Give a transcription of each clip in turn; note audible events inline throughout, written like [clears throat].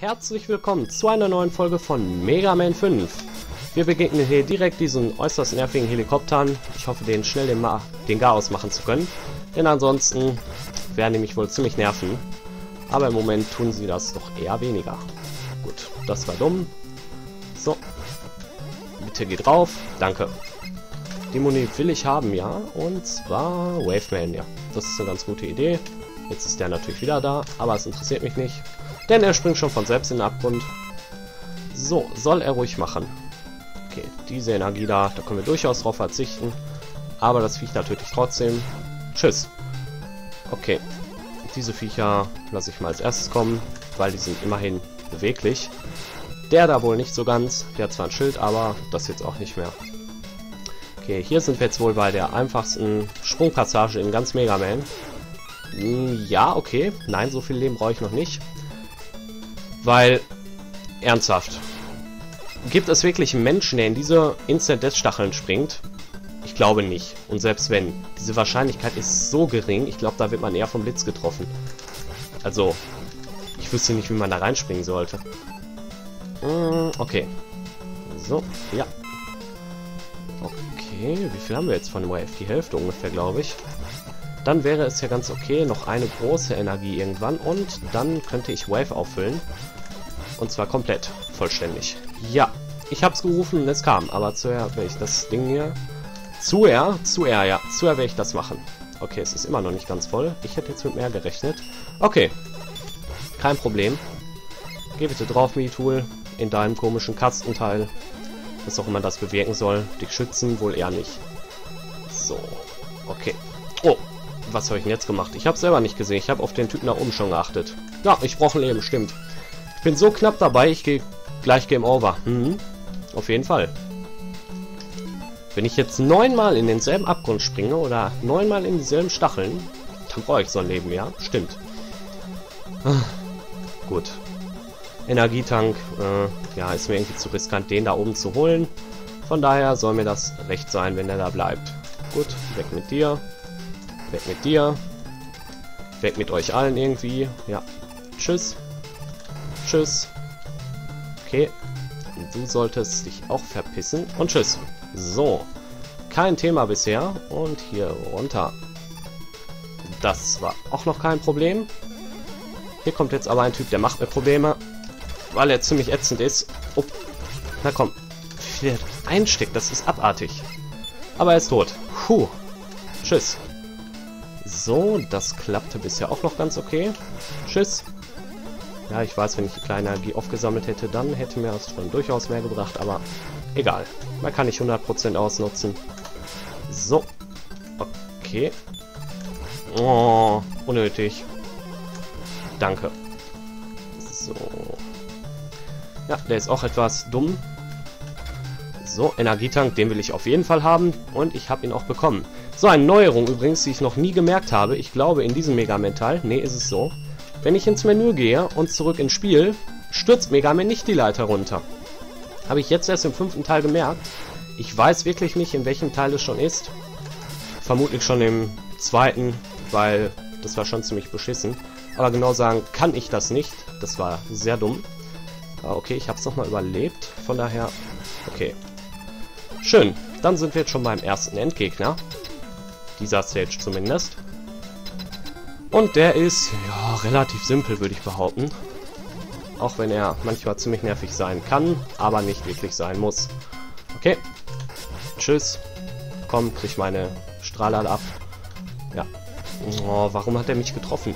Herzlich willkommen zu einer neuen Folge von Mega Man 5. Wir begegnen hier direkt diesen äußerst nervigen Helikoptern. Ich hoffe, den schnell den, den Garaus machen zu können. Denn ansonsten werden die mich wohl ziemlich nerven. Aber im Moment tun sie das doch eher weniger. Gut, das war dumm. So. Bitte geht drauf. Danke. Die Muni will ich haben, ja. Und zwar Waveman, ja. Das ist eine ganz gute Idee. Jetzt ist der natürlich wieder da, aber es interessiert mich nicht. Denn er springt schon von selbst in den Abgrund. So, soll er ruhig machen. Okay, diese Energie da, da können wir durchaus drauf verzichten. Aber das Viech da töte ich trotzdem. Tschüss. Okay, diese Viecher lasse ich mal als erstes kommen, weil die sind immerhin beweglich. Der da wohl nicht so ganz. Der hat zwar ein Schild, aber das jetzt auch nicht mehr. Okay, hier sind wir jetzt wohl bei der einfachsten Sprungpassage in ganz Mega Man. Hm, ja, okay. Nein, so viel Leben brauche ich noch nicht. Weil, ernsthaft, gibt es wirklich einen Menschen, der in diese Instant-Death-Stacheln springt? Ich glaube nicht. Und selbst wenn, diese Wahrscheinlichkeit ist so gering, ich glaube, da wird man eher vom Blitz getroffen. Also, ich wüsste nicht, wie man da reinspringen sollte. Hm, okay. So, ja. Okay, wie viel haben wir jetzt von Wave? Die Hälfte ungefähr, glaube ich. Dann wäre es ja ganz okay, noch eine große Energie irgendwann und dann könnte ich Wave auffüllen. Und zwar komplett, vollständig. Ja, ich hab's gerufen und es kam, aber zuerst werde ich das Ding hier... Zuer, zuer, ja, zuer werde ich das machen. Okay, es ist immer noch nicht ganz voll. Ich hätte jetzt mit mehr gerechnet. Okay, kein Problem. Geh bitte drauf, Tool in deinem komischen Kastenteil. Was auch immer das bewirken soll. Dich schützen wohl eher nicht. So, okay. Oh, was habe ich denn jetzt gemacht? Ich habe selber nicht gesehen. Ich habe auf den Typen da oben schon geachtet. Ja, ich brauche ein Leben, stimmt. Ich bin so knapp dabei, ich gehe gleich Game Over. Mhm. Auf jeden Fall. Wenn ich jetzt neunmal in denselben Abgrund springe oder neunmal in dieselben Stacheln, dann brauche ich so ein Leben, ja? Stimmt. Ah, gut. Energietank, äh, ja, ist mir irgendwie zu riskant, den da oben zu holen. Von daher soll mir das recht sein, wenn er da bleibt. Gut, weg mit dir. Weg mit dir. Weg mit euch allen irgendwie. Ja. Tschüss. Tschüss. Okay. Du solltest dich auch verpissen. Und tschüss. So. Kein Thema bisher. Und hier runter. Das war auch noch kein Problem. Hier kommt jetzt aber ein Typ, der macht mir Probleme. Weil er ziemlich ätzend ist. Oh. Na komm. Einsteckt, das ist abartig. Aber er ist tot. Puh. Tschüss. So, das klappte bisher auch noch ganz okay. Tschüss. Ja, ich weiß, wenn ich die kleine Energie aufgesammelt hätte, dann hätte mir das schon durchaus mehr gebracht, aber egal. Man kann nicht 100% ausnutzen. So. Okay. Oh, unnötig. Danke. So. Ja, der ist auch etwas dumm. So, Energietank, den will ich auf jeden Fall haben. Und ich habe ihn auch bekommen. So, eine Neuerung übrigens, die ich noch nie gemerkt habe. Ich glaube, in diesem Mega Man Teil, nee, ist es so. Wenn ich ins Menü gehe und zurück ins Spiel, stürzt Mega Man nicht die Leiter runter. Habe ich jetzt erst im fünften Teil gemerkt. Ich weiß wirklich nicht, in welchem Teil es schon ist. Vermutlich schon im zweiten, weil das war schon ziemlich beschissen. Aber genau sagen kann ich das nicht. Das war sehr dumm. Aber okay, ich habe es nochmal überlebt. Von daher, okay. Schön. Dann sind wir jetzt schon beim ersten Endgegner dieser Stage zumindest. Und der ist, ja, relativ simpel, würde ich behaupten. Auch wenn er manchmal ziemlich nervig sein kann, aber nicht wirklich sein muss. Okay. Tschüss. Komm, krieg meine Strahler ab. Ja. Oh, warum hat er mich getroffen?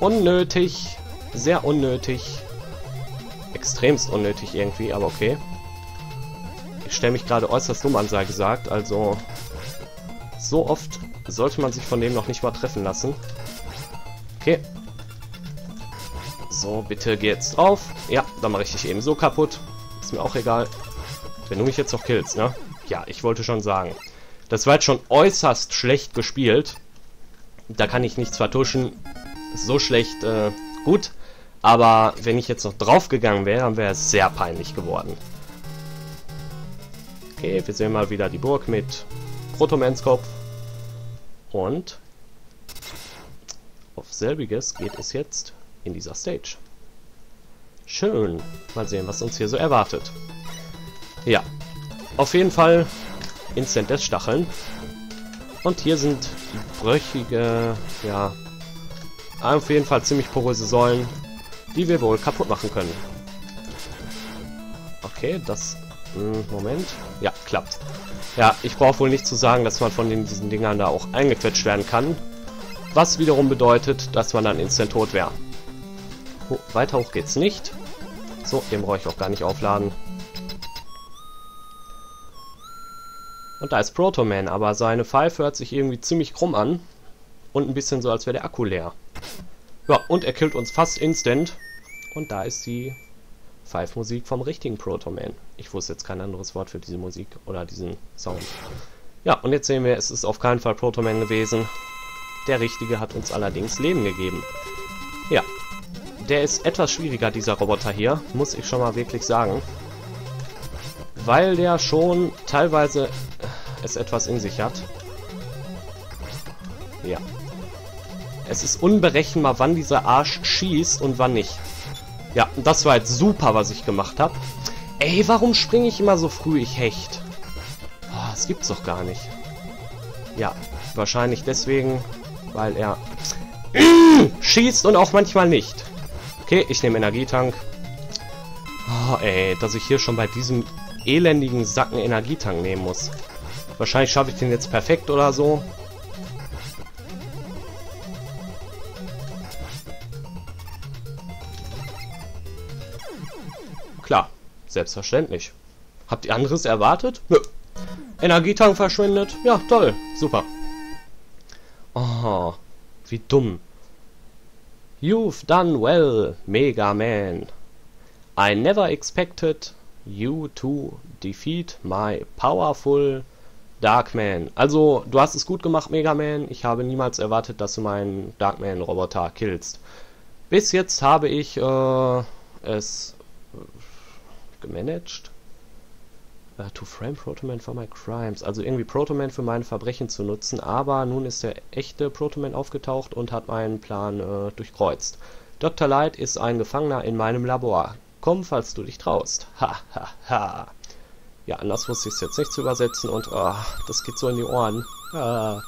Unnötig. Sehr unnötig. Extremst unnötig irgendwie, aber okay. Ich stelle mich gerade äußerst dumm an, sei gesagt, also so oft sollte man sich von dem noch nicht mal treffen lassen. Okay. So, bitte geh jetzt drauf. Ja, dann mache ich dich eben so kaputt. Ist mir auch egal. Wenn du mich jetzt noch killst, ne? Ja, ich wollte schon sagen. Das war jetzt schon äußerst schlecht gespielt. Da kann ich nichts vertuschen. So schlecht, äh, gut. Aber wenn ich jetzt noch draufgegangen wäre, dann wäre es sehr peinlich geworden. Okay, wir sehen mal wieder die Burg mit Protomanskopf. Und auf selbiges geht es jetzt in dieser Stage. Schön. Mal sehen, was uns hier so erwartet. Ja. Auf jeden Fall Instant Death Stacheln. Und hier sind bröchige, ja, auf jeden Fall ziemlich poröse Säulen, die wir wohl kaputt machen können. Okay, das... Hm, Moment. Ja, klappt. Ja, ich brauche wohl nicht zu sagen, dass man von den, diesen Dingern da auch eingequetscht werden kann. Was wiederum bedeutet, dass man dann instant tot wäre. Oh, weiter hoch geht's nicht. So, den brauche ich auch gar nicht aufladen. Und da ist Protoman, aber seine Pfeife hört sich irgendwie ziemlich krumm an. Und ein bisschen so, als wäre der Akku leer. Ja, und er killt uns fast instant. Und da ist die Pfeifmusik vom richtigen Protoman. Ich wusste jetzt kein anderes Wort für diese Musik oder diesen Sound. Ja, und jetzt sehen wir, es ist auf keinen Fall Protoman gewesen. Der Richtige hat uns allerdings Leben gegeben. Ja, der ist etwas schwieriger, dieser Roboter hier, muss ich schon mal wirklich sagen. Weil der schon teilweise es etwas in sich hat. Ja. Es ist unberechenbar, wann dieser Arsch schießt und wann nicht. Ja, das war jetzt super, was ich gemacht habe. Ey, warum springe ich immer so früh? Ich hecht. Oh, das gibt's doch gar nicht. Ja, wahrscheinlich deswegen, weil er [clears throat] schießt und auch manchmal nicht. Okay, ich nehme Energietank. Oh, ey, dass ich hier schon bei diesem elendigen Sacken Energietank nehmen muss. Wahrscheinlich schaffe ich den jetzt perfekt oder so. Selbstverständlich. Habt ihr anderes erwartet? Nö. Energietank verschwindet? Ja, toll. Super. Oh, wie dumm. You've done well, Mega Man. I never expected you to defeat my powerful Darkman. Also, du hast es gut gemacht, Mega Man. Ich habe niemals erwartet, dass du meinen Darkman-Roboter killst. Bis jetzt habe ich äh, es gemanagt. Uh, to frame Protoman for my crimes. Also irgendwie Protoman für meine Verbrechen zu nutzen, aber nun ist der echte Protoman aufgetaucht und hat meinen Plan äh, durchkreuzt. Dr. Light ist ein Gefangener in meinem Labor. Komm, falls du dich traust. Ha, ha, ha. Ja, anders wusste ich es jetzt nicht zu übersetzen und oh, das geht so in die Ohren. Ah.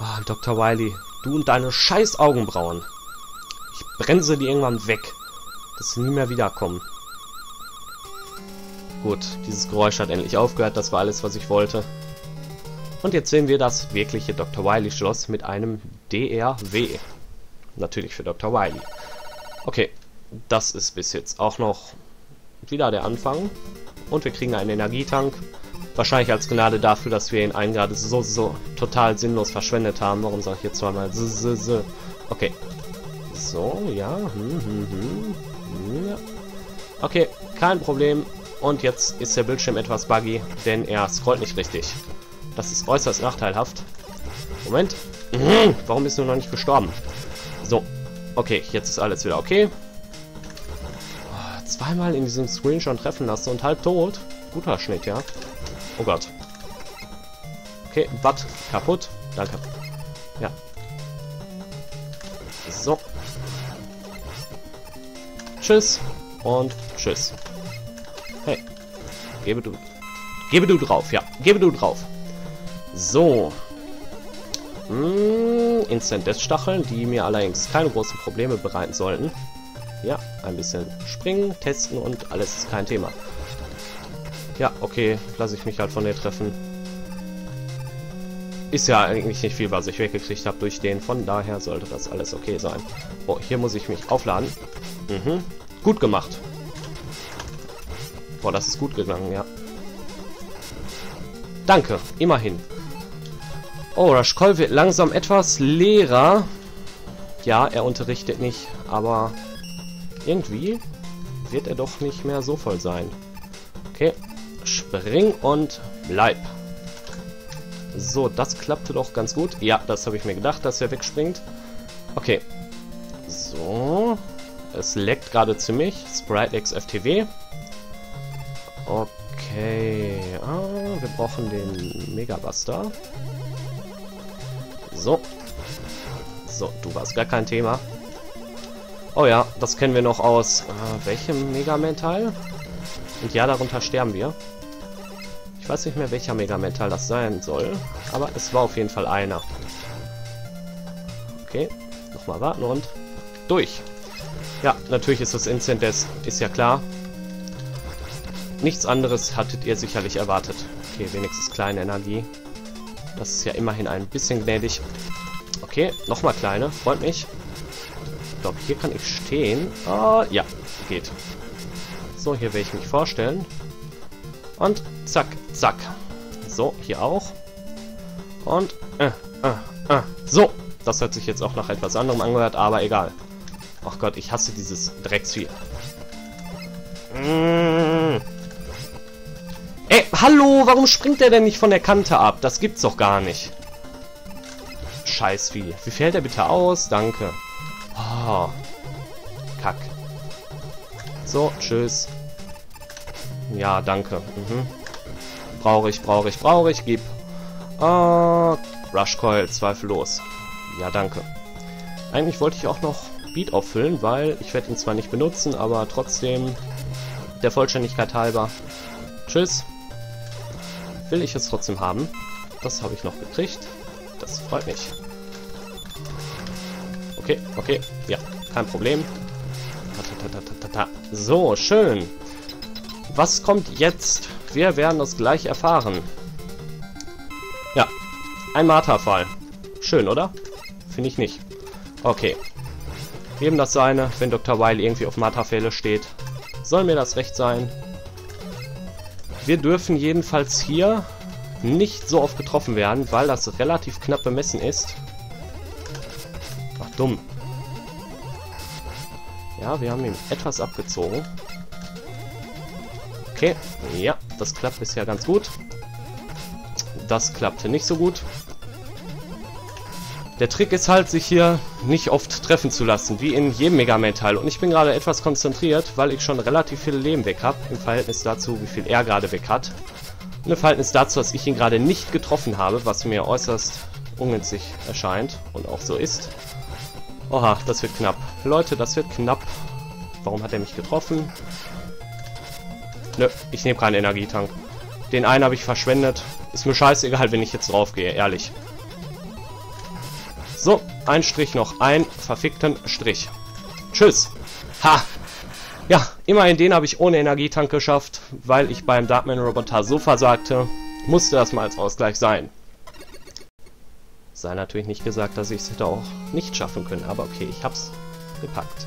Oh, Dr. Wiley, du und deine scheiß Augenbrauen. Ich bremse die irgendwann weg, dass sie nie mehr wiederkommen. Gut, dieses Geräusch hat endlich aufgehört, das war alles, was ich wollte. Und jetzt sehen wir das wirkliche Dr. Wily Schloss mit einem DRW. Natürlich für Dr. Wily. Okay, das ist bis jetzt auch noch wieder der Anfang. Und wir kriegen einen Energietank. Wahrscheinlich als Gnade dafür, dass wir ihn einen gerade so, so total sinnlos verschwendet haben. Warum sage ich jetzt zweimal Okay, so, ja. Hm, hm, hm. ja. Okay, kein Problem. Und jetzt ist der Bildschirm etwas buggy, denn er scrollt nicht richtig. Das ist äußerst nachteilhaft. Moment. Mhm. Warum ist du noch nicht gestorben? So. Okay, jetzt ist alles wieder okay. Oh, zweimal in diesem Screen schon treffen lassen und halb tot. Guter Schnitt, ja. Oh Gott. Okay, Watt kaputt. Danke. Ja. So. Tschüss und tschüss. Hey, gebe du. Gebe du drauf, ja. Gebe du drauf. So. Hm, Instant Death Stacheln, die mir allerdings keine großen Probleme bereiten sollten. Ja, ein bisschen springen, testen und alles ist kein Thema. Ja, okay, lasse ich mich halt von dir treffen. Ist ja eigentlich nicht viel, was ich weggekriegt habe durch den. Von daher sollte das alles okay sein. Oh, hier muss ich mich aufladen. Mhm. Gut gemacht. Boah, das ist gut gegangen, ja. Danke, immerhin. Oh, Raschkol wird langsam etwas leerer. Ja, er unterrichtet nicht, aber irgendwie wird er doch nicht mehr so voll sein. Okay, spring und bleib. So, das klappte doch ganz gut. Ja, das habe ich mir gedacht, dass er wegspringt. Okay. So. Es leckt gerade ziemlich. Sprite X FTW. Okay. Ah, wir brauchen den Megabuster. So. So, du warst gar kein Thema. Oh ja, das kennen wir noch aus äh, welchem Mega Man Teil? Und ja, darunter sterben wir. Ich weiß nicht mehr, welcher Mega Man Teil das sein soll, aber es war auf jeden Fall einer. Okay, nochmal warten und durch. Ja, natürlich ist das Instant Death, ist ja klar. Nichts anderes hattet ihr sicherlich erwartet. Okay, wenigstens kleine Energie. Das ist ja immerhin ein bisschen gnädig. Okay, nochmal kleine, freut mich. Ich glaube, hier kann ich stehen. Ah, ja, geht. So, hier werde ich mich vorstellen. Und zack, zack. So, hier auch. Und, äh, äh, äh. So, das hat sich jetzt auch nach etwas anderem angehört, aber egal. Ach Gott, ich hasse dieses Drecksvieh. Mmh. Ey, hallo, warum springt der denn nicht von der Kante ab? Das gibt's doch gar nicht. Scheißvieh. Wie fällt er bitte aus? Danke. Oh. Kack. So, tschüss. Ja, danke. Mhm. Brauche ich, brauche ich, brauche ich. Gib. Ah, Rush Coil, zweifellos. Ja, danke. Eigentlich wollte ich auch noch Beat auffüllen, weil ich werde ihn zwar nicht benutzen, aber trotzdem der Vollständigkeit halber. Tschüss. Will ich es trotzdem haben. Das habe ich noch gekriegt. Das freut mich. Okay, okay. Ja, kein Problem. So, schön. Was kommt jetzt? Wir werden es gleich erfahren. Ja, ein Marterfall. Schön, oder? Finde ich nicht. Okay. Eben das seine, wenn Dr. Wile irgendwie auf Marterfälle steht. Soll mir das recht sein. Wir dürfen jedenfalls hier nicht so oft getroffen werden, weil das relativ knapp bemessen ist. Ach, dumm. Ja, wir haben ihn etwas abgezogen. Okay, ja, das klappt bisher ganz gut. Das klappte nicht so gut. Der Trick ist halt, sich hier nicht oft treffen zu lassen, wie in jedem Mega Man Teil. Und ich bin gerade etwas konzentriert, weil ich schon relativ viele Leben weg habe, im Verhältnis dazu, wie viel er gerade weg hat. Und im Verhältnis dazu, dass ich ihn gerade nicht getroffen habe, was mir äußerst ungünstig erscheint und auch so ist. Oha, das wird knapp. Leute, das wird knapp. Warum hat er mich getroffen? Nö, ich nehme keinen Energietank. Den einen habe ich verschwendet. Ist mir scheißegal, wenn ich jetzt drauf gehe, ehrlich. So, ein Strich noch. Ein verfickten Strich. Tschüss. Ha. Ja, immerhin den habe ich ohne Energietank geschafft, weil ich beim Darkman-Roboter so versagte. Musste das mal als Ausgleich sein. Sei natürlich nicht gesagt, dass ich es hätte auch nicht schaffen können, aber okay, ich hab's gepackt.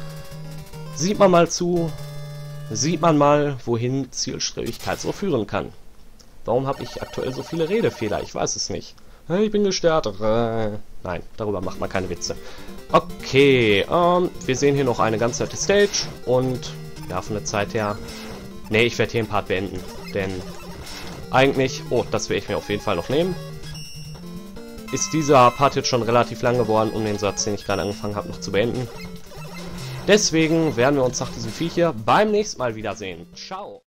Sieht man mal zu, sieht man mal, wohin Zielstrebigkeit so führen kann. Warum habe ich aktuell so viele Redefehler? Ich weiß es nicht. Ich bin gestört. Nein, darüber macht man keine Witze. Okay, ähm, wir sehen hier noch eine ganz nette Stage und ja, von der Zeit her... Ne, ich werde hier den Part beenden, denn eigentlich... Oh, das werde ich mir auf jeden Fall noch nehmen. Ist dieser Part jetzt schon relativ lang geworden, um den Satz, den ich gerade angefangen habe, noch zu beenden. Deswegen werden wir uns nach diesem Viech hier beim nächsten Mal wiedersehen. Ciao!